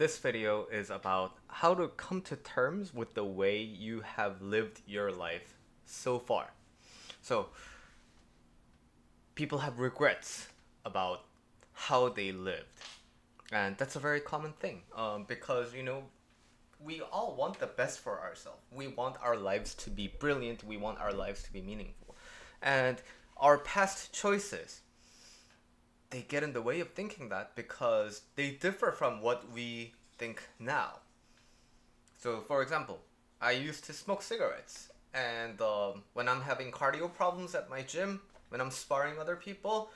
this video is about how to come to terms with the way you have lived your life so far. So, people have regrets about how they lived, and that's a very common thing um, because you know we all want the best for ourselves. We want our lives to be brilliant. We want our lives to be meaningful, and our past choices they get in the way of thinking that because they differ from what we think now. So, for example, I used to smoke cigarettes, and um, when I'm having cardio problems at my gym, when I'm sparring other people,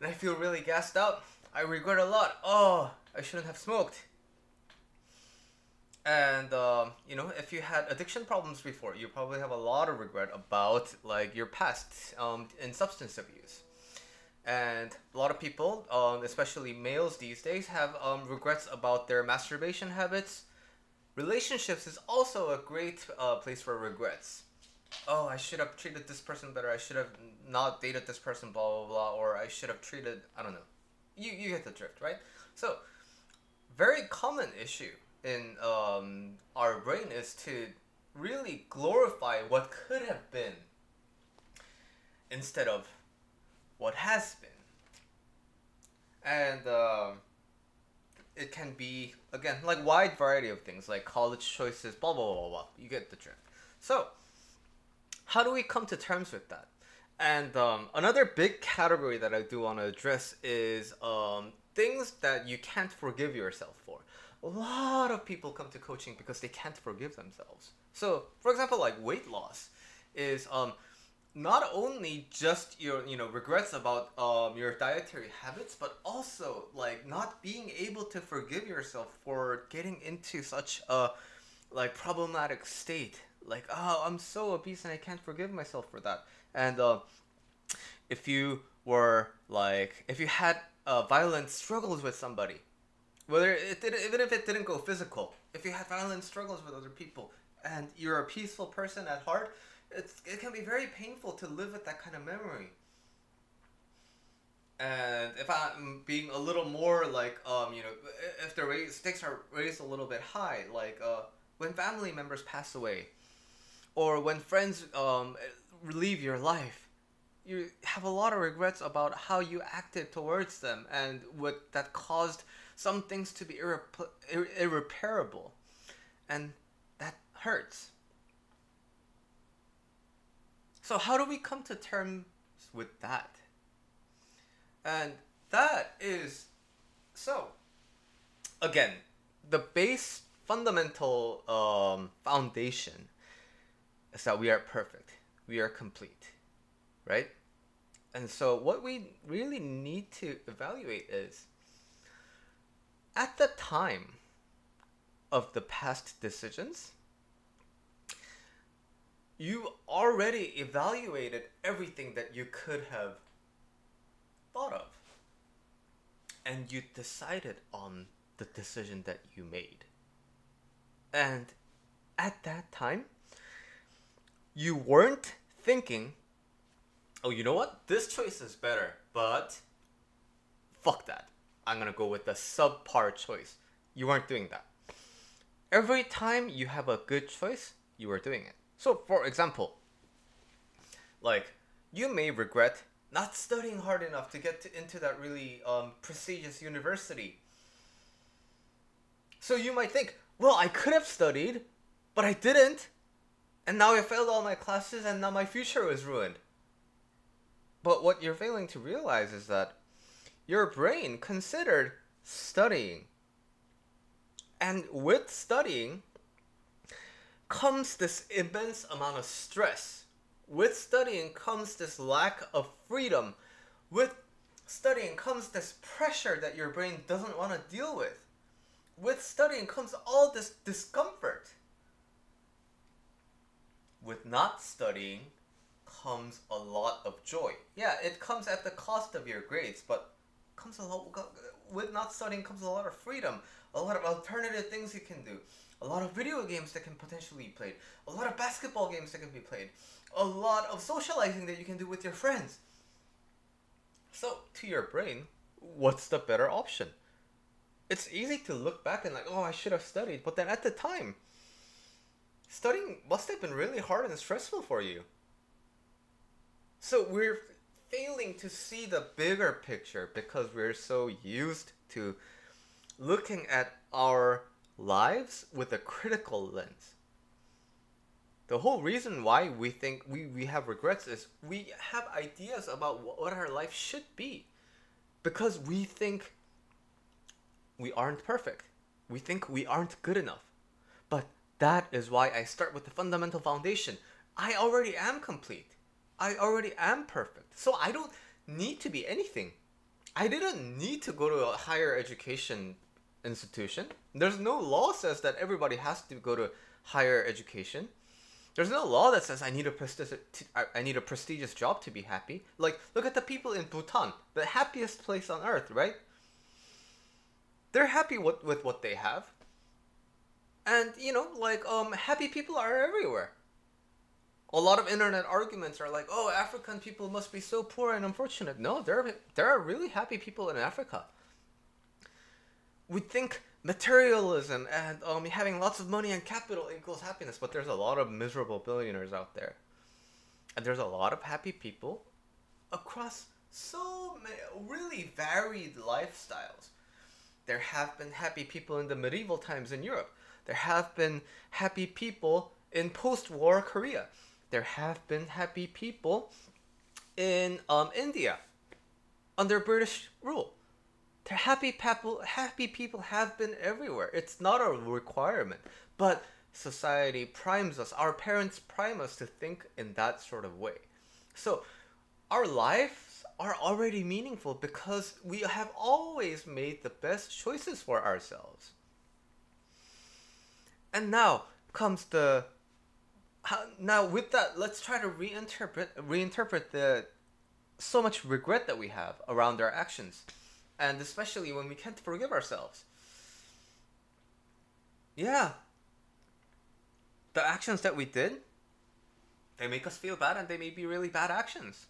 and I feel really gassed out, I regret a lot. Oh, I shouldn't have smoked. And um, you know, if you had addiction problems before, you probably have a lot of regret about like your past um, in substance abuse and a lot of people, um, especially males these days, have um, regrets about their masturbation habits. Relationships is also a great uh, place for regrets. Oh, I should have treated this person better. I should have not dated this person. Blah blah blah. Or I should have treated. I don't know. You you get the drift, right? So, very common issue in um, our brain is to really glorify what could have been instead of what has been. And uh, it can be, again, like wide variety of things, like college choices, blah, blah, blah, blah. You get the drift. So, how do we come to terms with that? And um, another big category that I do want to address is um, things that you can't forgive yourself for. A lot of people come to coaching because they can't forgive themselves. So, for example, like weight loss is um, not only just your you know regrets about um, your dietary habits but also like not being able to forgive yourself for getting into such a like problematic state. Like oh i'm so obese and i can't forgive myself for that. And uh, if you were like if you had uh, violent struggles with somebody whether it did even if it didn't go physical if you had violent struggles with other people and you're a peaceful person at heart it's it can be very painful to live with that kind of memory. And if I'm being a little more like um you know if the raise, stakes are raised a little bit high like uh when family members pass away, or when friends um leave your life, you have a lot of regrets about how you acted towards them and what that caused some things to be irre- irreparable, and that hurts so how do we come to terms with that? And that is so again, the base fundamental um, foundation is that we are perfect. We are complete. Right? And so what we really need to evaluate is at the time of the past decisions you already evaluated everything that you could have thought of. And you decided on the decision that you made. And at that time, you weren't thinking, oh, you know what? This choice is better, but fuck that. I'm gonna go with the subpar choice. You weren't doing that. Every time you have a good choice, you are doing it. So, for example, like you may regret not studying hard enough to get to, into that really um, prestigious university. So you might think, well, I could have studied, but I didn't, and now I failed all my classes, and now my future is ruined. But what you're failing to realize is that your brain considered studying. And with studying, comes this immense amount of stress. With studying comes this lack of freedom. With studying comes this pressure that your brain doesn't want to deal with. With studying comes all this discomfort. With not studying comes a lot of joy. Yeah, it comes at the cost of your grades, but comes a lot with not studying comes a lot of freedom, a lot of alternative things you can do a lot of video games that can potentially be played, a lot of basketball games that can be played, a lot of socializing that you can do with your friends. So, to your brain, what's the better option? it's easy to look back and like, oh, I should have studied. But then at the time, studying must have been really hard and stressful for you. So we're failing to see the bigger picture because we're so used to looking at our lives with a critical lens. The whole reason why we think we, we have regrets is we have ideas about what our life should be because we think we aren't perfect. We think we aren't good enough. But that is why I start with the fundamental foundation. I already am complete. I already am perfect. So I don't need to be anything. I didn't need to go to a higher education institution. There's no law says that everybody has to go to higher education. There's no law that says I need a prestigious I need a prestigious job to be happy. Like look at the people in Bhutan, the happiest place on earth, right? They're happy with, with what they have. And you know, like um happy people are everywhere a lot of internet arguments are like, "Oh, African people must be so poor and unfortunate." No, there there are really happy people in Africa. We think materialism and um, having lots of money and capital equals happiness, but there's a lot of miserable billionaires out there, and there's a lot of happy people across so many really varied lifestyles. There have been happy people in the medieval times in Europe. There have been happy people in post-war Korea there have been happy people in um, India under British rule. Happy people happy people have been everywhere. It's not a requirement, but society primes us. Our parents prime us to think in that sort of way. So our lives are already meaningful because we have always made the best choices for ourselves. And now comes the now with that, let's try to reinterpret reinterpret the so much regret that we have around our actions, and especially when we can't forgive ourselves. Yeah. The actions that we did, they make us feel bad, and they may be really bad actions.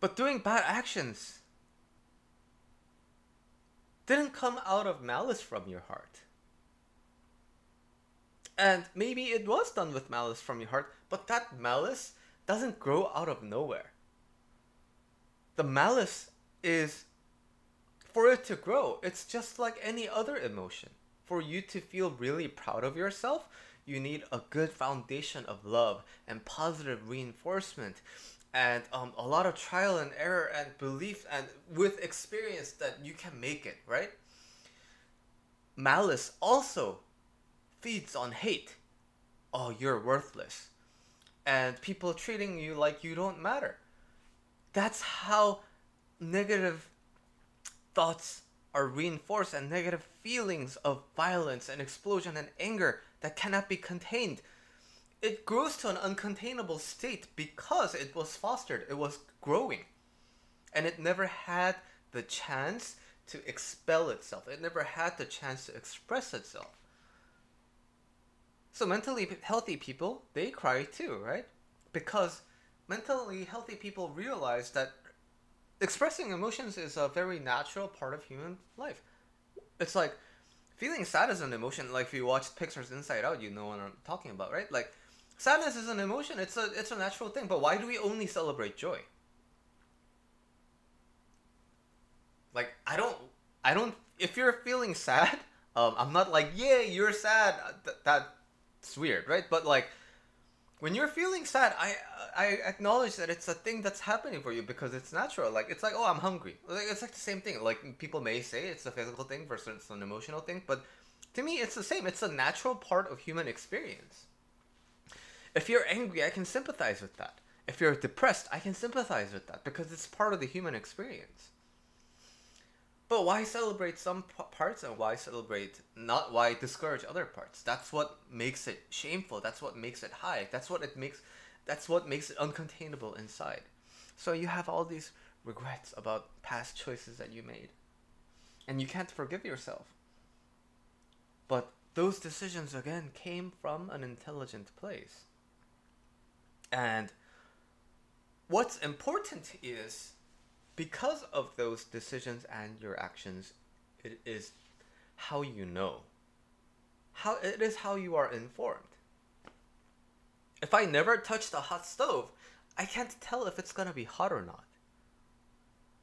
But doing bad actions didn't come out of malice from your heart. And maybe it was done with malice from your heart, but that malice doesn't grow out of nowhere. The malice is for it to grow. It's just like any other emotion. For you to feel really proud of yourself, you need a good foundation of love and positive reinforcement and um, a lot of trial and error and belief and with experience that you can make it, right? Malice also feeds on hate. Oh, you're worthless. And people treating you like you don't matter. That's how negative thoughts are reinforced and negative feelings of violence and explosion and anger that cannot be contained. It grows to an uncontainable state because it was fostered, it was growing. And it never had the chance to expel itself, it never had the chance to express itself. So mentally healthy people, they cry too, right? Because mentally healthy people realize that expressing emotions is a very natural part of human life. It's like feeling sad is an emotion. Like if you watch Pixar's Inside Out, you know what I'm talking about, right? Like sadness is an emotion. It's a it's a natural thing. But why do we only celebrate joy? Like I don't I don't if you're feeling sad, um, I'm not like yeah you're sad. Th- that it's weird, right? But like when you're feeling sad, I I acknowledge that it's a thing that's happening for you because it's natural. Like it's like, oh, I'm hungry. Like it's like the same thing. Like people may say it's a physical thing versus it's an emotional thing, but to me, it's the same. It's a natural part of human experience. If you're angry, I can sympathize with that. If you're depressed, I can sympathize with that because it's part of the human experience. But why celebrate some parts and why celebrate not why discourage other parts? That's what makes it shameful. That's what makes it high. That's what it makes that's what makes it uncontainable inside. So you have all these regrets about past choices that you made. And you can't forgive yourself. But those decisions again came from an intelligent place. And what's important is because of those decisions and your actions, it is how you know. How it is how you are informed. If I never touch the hot stove, I can't tell if it's gonna be hot or not.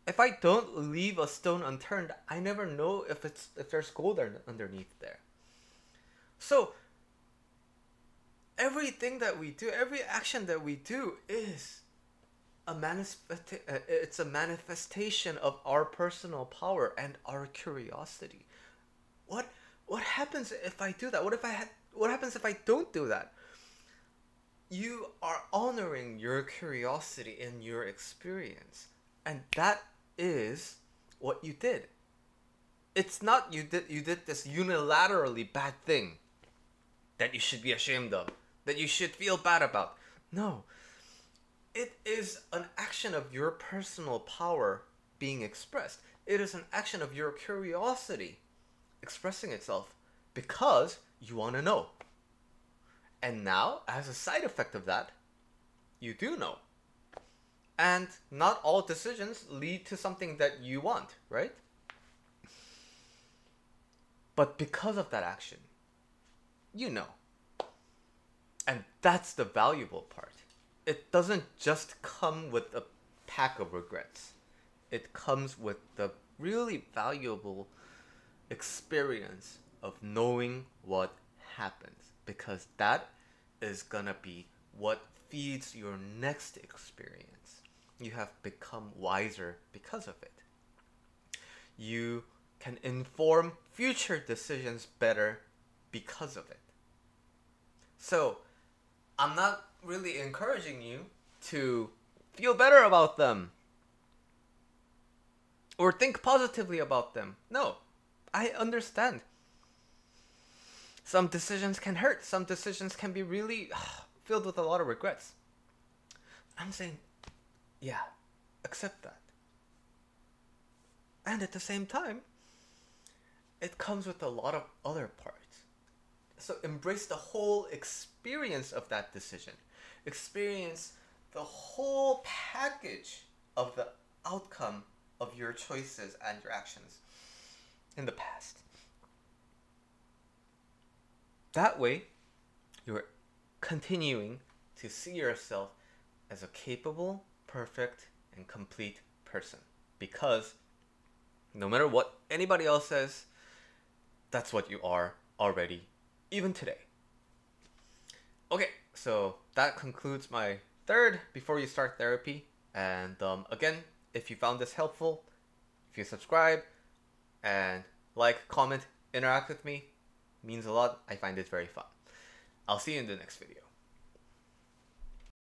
If I don't leave a stone unturned, I never know if it's if there's gold underneath there. So everything that we do, every action that we do is a manifest uh, it's a manifestation of our personal power and our curiosity. What what happens if I do that? What if I had what happens if I don't do that? You are honoring your curiosity in your experience. And that is what you did. It's not you did you did this unilaterally bad thing that you should be ashamed of, that you should feel bad about. No. It is an action of your personal power being expressed. It is an action of your curiosity expressing itself because you want to know. And now, as a side effect of that, you do know. And not all decisions lead to something that you want, right? But because of that action, you know. And that's the valuable part. It doesn't just come with a pack of regrets, it comes with the really valuable experience of knowing what happens because that is gonna be what feeds your next experience. You have become wiser because of it. You can inform future decisions better because of it. So, I'm not really encouraging you to feel better about them or think positively about them. No, I understand. Some decisions can hurt. Some decisions can be really filled with a lot of regrets. I'm saying, yeah, accept that. And at the same time, it comes with a lot of other parts. So embrace the whole experience of that decision. Experience the whole package of the outcome of your choices and your actions in the past. That way, you're continuing to see yourself as a capable, perfect, and complete person. Because no matter what anybody else says, that's what you are already, even today. Okay, so that concludes my third before you start therapy. And um, again, if you found this helpful, if you subscribe and like, comment, interact with me, means a lot. I find it very fun. I'll see you in the next video.